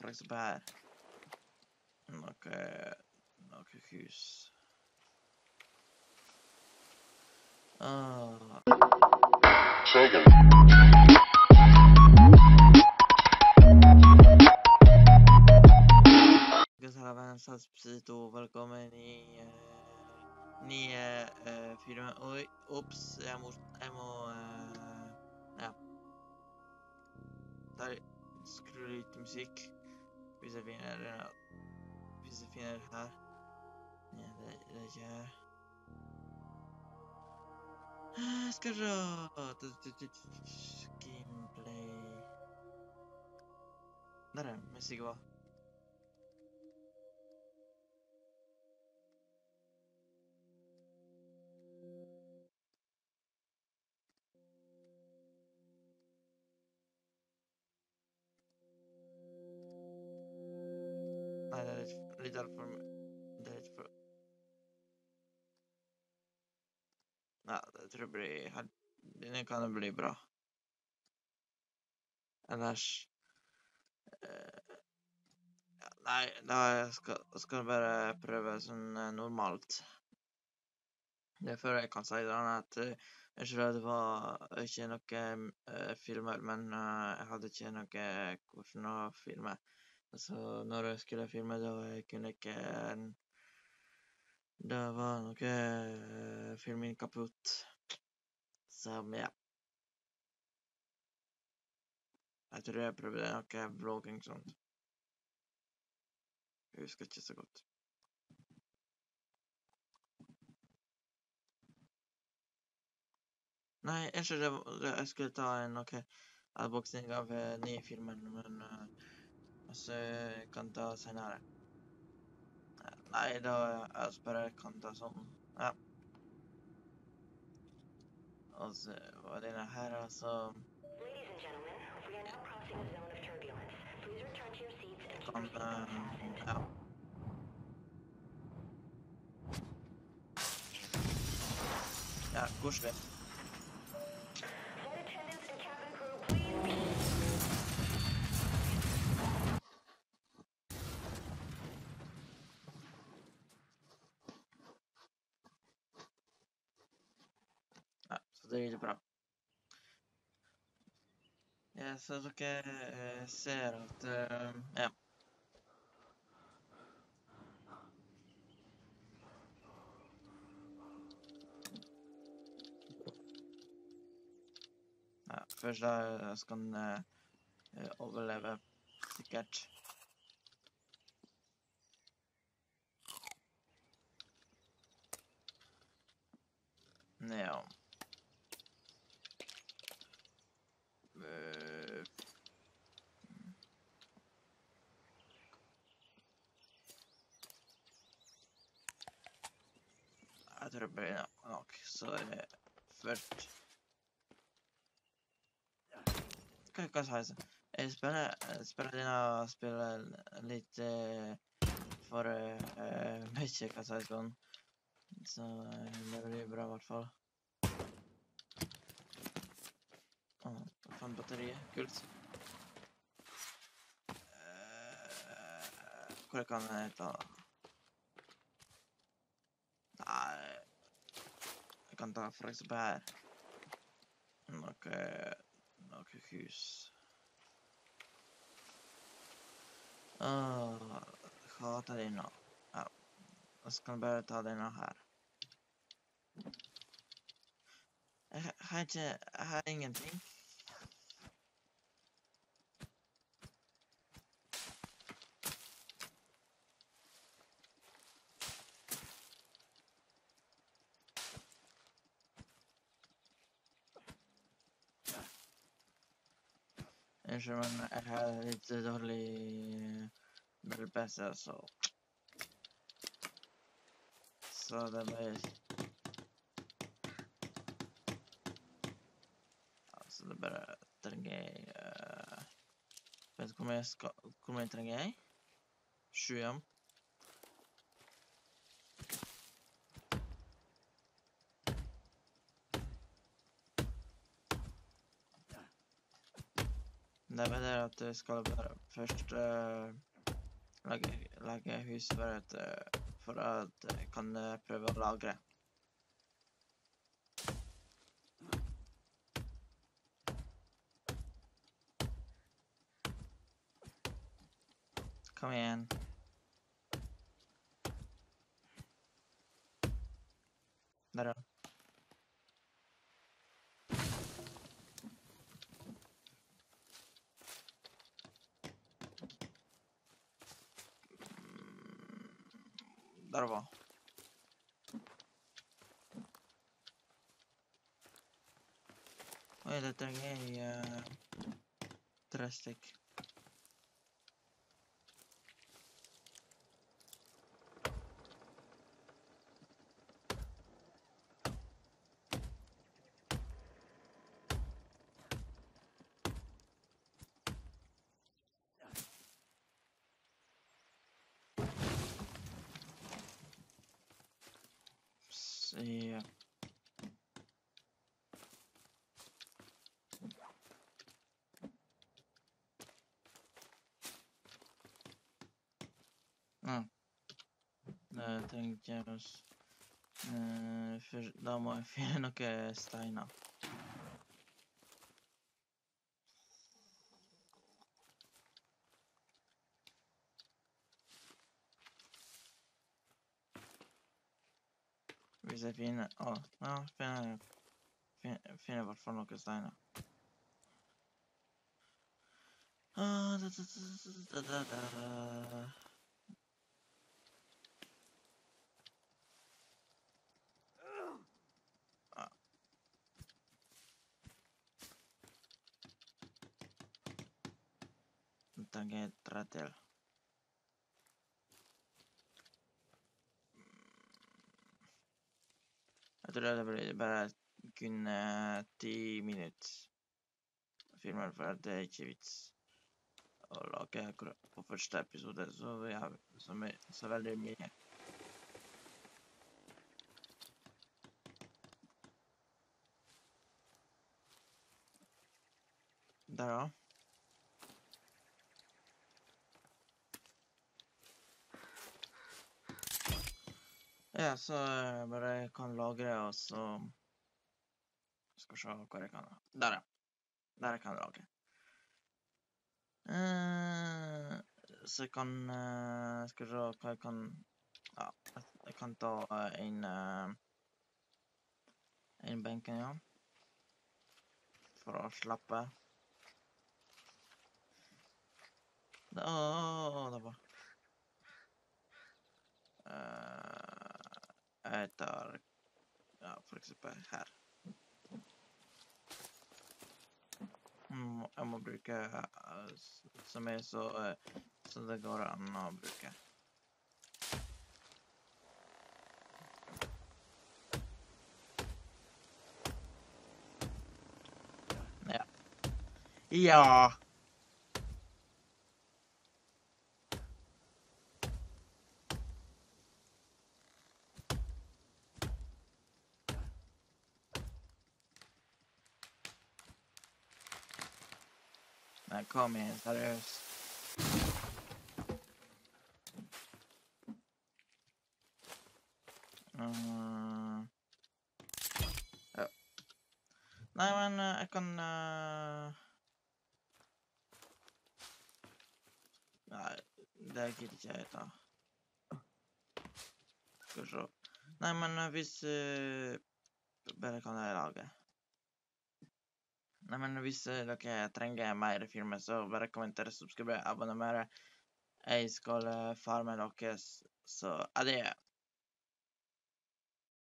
for eksempel her. Noe, noe hus. Ah, då. Välkommen i uh, nye uh, filmen. Oi, ops, jeg må, jeg må uh, Ja. Der skrur litt musikk. Hvis jeg finner den Hvis jeg finner det her. Ja, det, det er ikke her. Eh, Skal vi se Gameplay Der er den. Musikk var. for det er litt, litt altfor Det er litt for Ja, det tror jeg blir helt Denne kan jo bli bra. Ellers eh, Nei, da skal, jeg bare prøve sånn eh, normalt. Det er før jeg kan si det, at eh, jeg tror det var ikke noe uh, filmer, men uh, jeg hadde ikke noe hvordan å filme. Så når jeg skulle filme, da jeg kunne ikke Det var noe uh, filming kaputt. Så ja. Jeg tror jeg prøvde noe vlogging sånt. Jeg husker ikke så godt. Nei, jeg skulle ta en noe avboksing av uh, nye filmer, men uh, Altså, så kan ta senere. Nei, da jeg bare kan ta sånn. Ja. Og så var denne her, altså Ladies and ja. Ja, are now så det er bra. Ja, så dere ser at Ja. Ja, først da skal han eh, overleve, sikkert. Ja. Eh, No- nok, så først Hva hva sa jeg? Jeg spiller, spiller denne spillet litt eh, for eh, mye, hva sier sånn. Så eh, det blir bra i hvert fall. Å, faen batteriet. Kult. Eh, Hvor kan jeg ta Nei Jeg kan ta for eksempel her. Noe Noe hus. Åh, jeg hater denne. Ja. Og skal jeg bare ta denne her. Jeg har ikke Jeg har ingenting. Unnskyld, men jeg har litt dårlig bildepc, så Så det ble Altså, så det bare trenger jeg Vet du hvor mye, skal, hvor mye trenger jeg? Sju jam. Det betyr at du skal bare først uh, lage, lage hus for at, eh, for at jeg kan eh, prøve å lagre. Kom igjen. Der, ja. Mm, Der var. Oi, det trenger jeg uh, tre stykk. Se. Ja. Det tenkte jeg også. Eh, for da må jeg finne noen steiner. Hvis jeg finner Å, ja, finner jeg fin- Finner i hvert fall noen steiner. Ah, da, da, da, da, da, da. Ah. Nå trenger jeg tre til. Det blir bare kun eh, ti minutter. Filmer for at det er ikke vits å lage akkurat på første episode, så vi har så, my så veldig mye. Der, ja. Ja, så jeg bare kan lagre, og så Skal se hvor jeg kan Der, ja. Der jeg kan lagre. Eh, så jeg kan eh, Skal se hva jeg kan Ja, jeg- kan ta eh, en eh, En benken, ja. For å slappe. Da, å, det var Eh, Jeg tar Ja, for eksempel her. Jeg må bruke eh, så mye så, eh, så det går an å bruke. Ja. Ja! Nei, kom igjen, seriøst. Uh, ja. Nei, men uh, jeg kan uh... Nei, det gidder ikke jeg ta. Skal vi se. Nei, men eh, hvis Bare kan jeg lage. Nei, men hvis eh, dere trenger mer filmer, så bare kommenter, subscribe, abonner. Jeg skal eh, farme dere, så adjø.